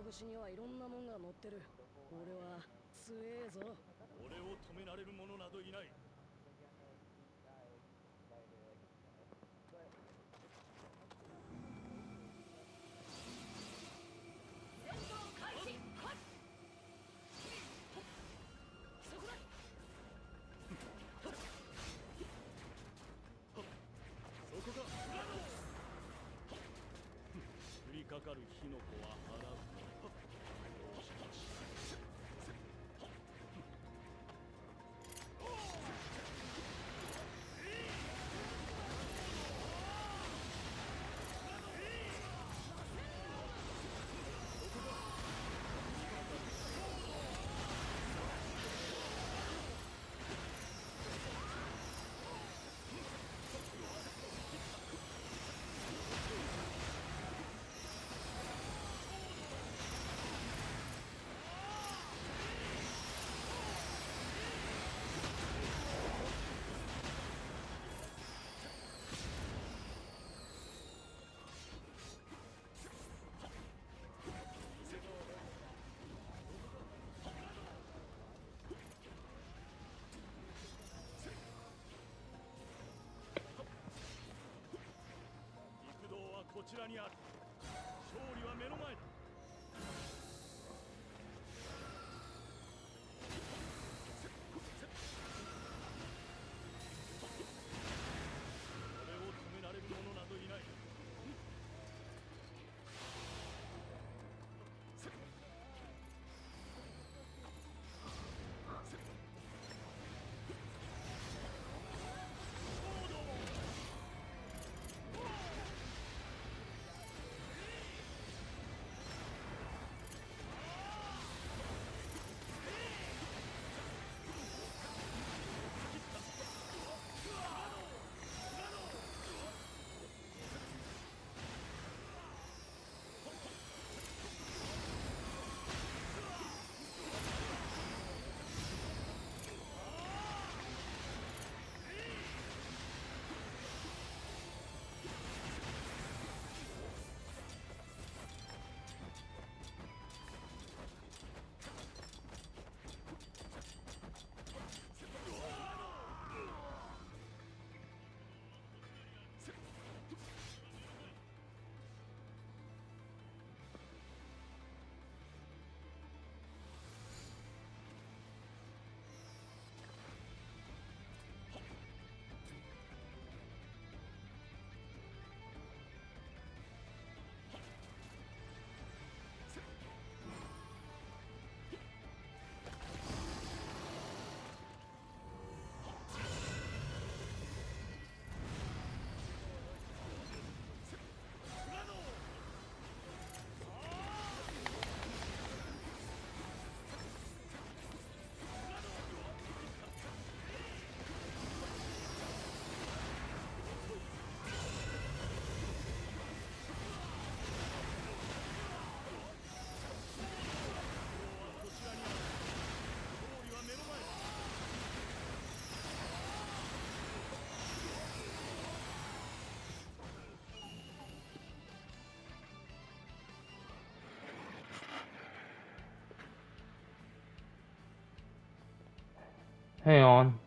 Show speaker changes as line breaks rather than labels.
拳にはいろんなもんが乗ってる。俺は強えぞ。
俺を止められる者などいない。
戦闘開始。はっ。そこだ。
そこか。降りかかる火の粉は払うこちらにある。勝利は目の前だ。
Hang on.